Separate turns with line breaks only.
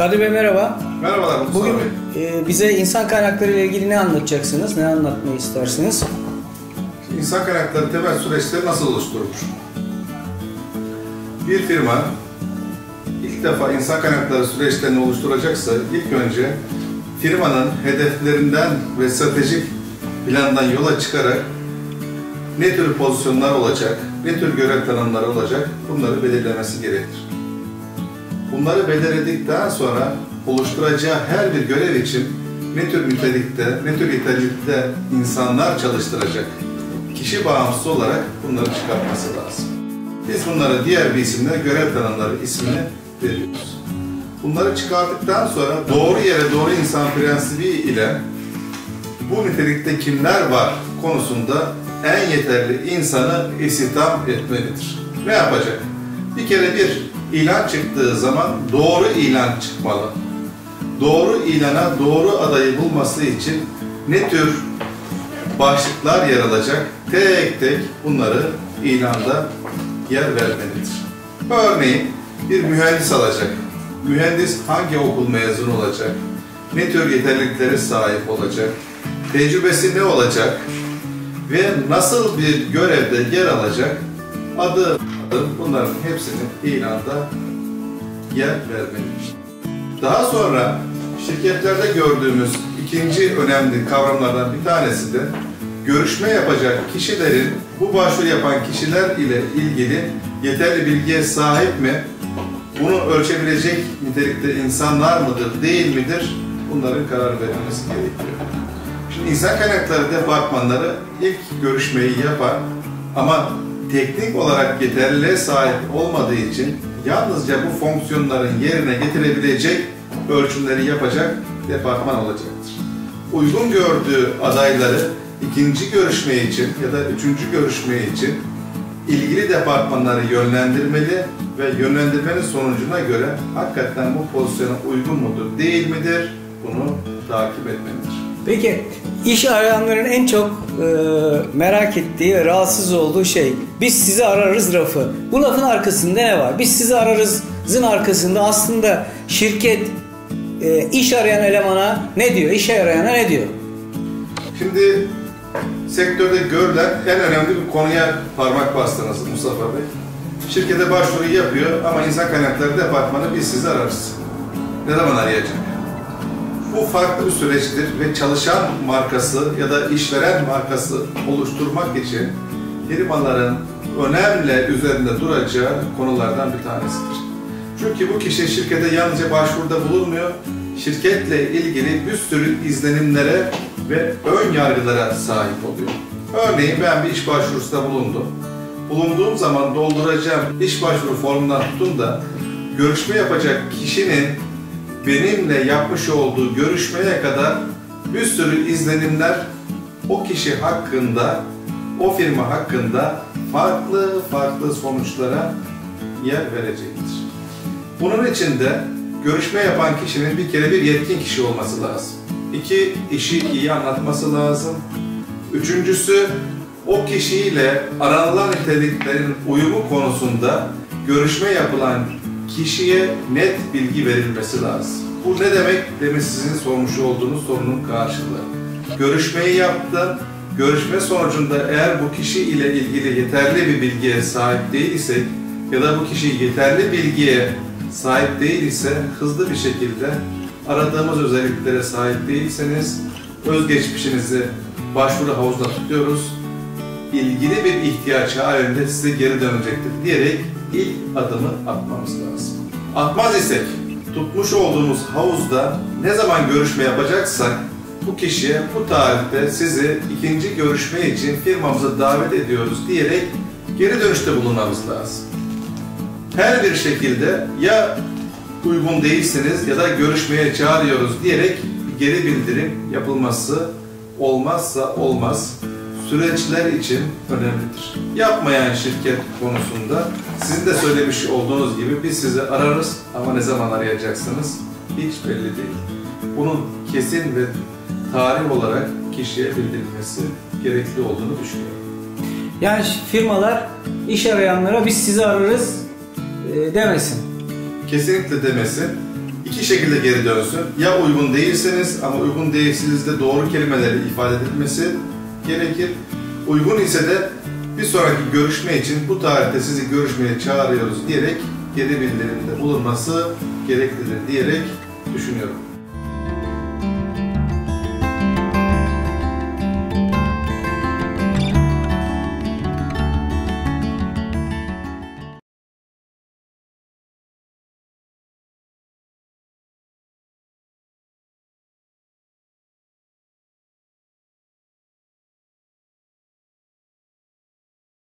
Kadir Bey merhaba.
Merhabalar Mustafa
Bugün e, bize insan kaynakları ile ilgili ne anlatacaksınız? Ne anlatmayı istersiniz?
İnsan kaynakları temel süreçleri nasıl oluşturulur? Bir firma ilk defa insan kaynakları süreçlerini oluşturacaksa ilk önce firmanın hedeflerinden ve stratejik plandan yola çıkarak ne tür pozisyonlar olacak, ne tür görev tanımları olacak bunları belirlemesi gerekir. Bunları belirledikten sonra oluşturacağı her bir görev için ne tür nitelikte, ne tür nitelikte insanlar çalıştıracak kişi bağımsız olarak bunları çıkartması lazım. Biz bunları diğer bir isimle görev tanımları ismini veriyoruz. Bunları çıkarttıktan sonra doğru yere doğru insan prensibi ile bu nitelikte kimler var konusunda en yeterli insanı istihdam etmelidir. Ne yapacak? Bir kere bir ilan çıktığı zaman doğru ilan çıkmalı. Doğru ilana doğru adayı bulması için ne tür başlıklar yer alacak? Tek tek bunları ilanda yer vermelidir. Örneğin bir mühendis alacak. Mühendis hangi okul mezunu olacak? Ne tür yeterliliklere sahip olacak? Tecrübesi ne olacak? Ve nasıl bir görevde yer alacak? Adı adım bunların hepsini ilanda yer vermelidir. Daha sonra şirketlerde gördüğümüz ikinci önemli kavramlardan bir tanesi de görüşme yapacak kişilerin bu başvuru yapan kişiler ile ilgili yeterli bilgiye sahip mi? Bunu ölçebilecek nitelikte insanlar mıdır, değil midir? Bunların karar verilmesi gerekiyor. Şimdi insan kaynakları departmanları ilk görüşmeyi yapar ama teknik olarak yeterliliğe sahip olmadığı için yalnızca bu fonksiyonların yerine getirebilecek ölçümleri yapacak departman olacaktır. Uygun gördüğü adayları ikinci görüşme için ya da üçüncü görüşme için ilgili departmanları yönlendirmeli ve yönlendirmenin sonucuna göre hakikaten bu pozisyona uygun mudur, değil midir bunu takip etmelidir.
Peki iş arayanların en çok e, merak ettiği ve rahatsız olduğu şey biz sizi ararız lafı. Bu lafın arkasında ne var? Biz sizi ararızın arkasında aslında şirket e, iş arayan elemana ne diyor? İş arayana ne diyor?
Şimdi sektörde görülen en önemli bir konuya parmak bastınız Mustafa Bey. Şirkete başvuru yapıyor ama insan kaynakları departmanı biz sizi ararız. Ne zaman arayacak? Bu farklı bir süreçtir ve çalışan markası ya da işveren markası oluşturmak için firmaların önemli üzerinde duracağı konulardan bir tanesidir. Çünkü bu kişi şirkete yalnızca başvuruda bulunmuyor, şirketle ilgili bir sürü izlenimlere ve ön yargılara sahip oluyor. Örneğin ben bir iş başvurusunda bulundum. Bulunduğum zaman dolduracağım iş başvuru formundan tutun da görüşme yapacak kişinin benimle yapmış olduğu görüşmeye kadar bir sürü izlenimler o kişi hakkında, o firma hakkında farklı farklı sonuçlara yer verecektir. Bunun için de görüşme yapan kişinin bir kere bir yetkin kişi olması lazım. İki, işi iyi anlatması lazım. Üçüncüsü, o kişiyle aranılan niteliklerin uyumu konusunda görüşme yapılan kişiye net bilgi verilmesi lazım. Bu ne demek? Demin sizin sormuş olduğunuz sorunun karşılığı. Görüşmeyi yaptım. Görüşme sonucunda eğer bu kişi ile ilgili yeterli bir bilgiye sahip değilsek ya da bu kişi yeterli bilgiye sahip değil ise hızlı bir şekilde aradığımız özelliklere sahip değilseniz özgeçmişinizi başvuru havuzuna tutuyoruz. İlgili bir ihtiyaç halinde size geri dönecektir diyerek ilk adımı atmamız lazım. Atmaz isek tutmuş olduğumuz havuzda ne zaman görüşme yapacaksak bu kişiye bu tarihte sizi ikinci görüşme için firmamıza davet ediyoruz diyerek geri dönüşte bulunmamız lazım. Her bir şekilde ya uygun değilsiniz ya da görüşmeye çağırıyoruz diyerek geri bildirim yapılması olmazsa olmaz süreçler için önemlidir. Yapmayan şirket konusunda sizin de söylemiş olduğunuz gibi biz sizi ararız ama ne zaman arayacaksınız hiç belli değil. Bunun kesin ve tarih olarak kişiye bildirilmesi gerekli olduğunu düşünüyorum.
Yani firmalar iş arayanlara biz sizi ararız e, demesin.
Kesinlikle demesin. iki şekilde geri dönsün. Ya uygun değilseniz ama uygun değilseniz de doğru kelimeleri ifade edilmesi gerekir. Uygun ise de bir sonraki görüşme için bu tarihte sizi görüşmeye çağırıyoruz diyerek geri bildirimde bulunması gereklidir diyerek düşünüyorum.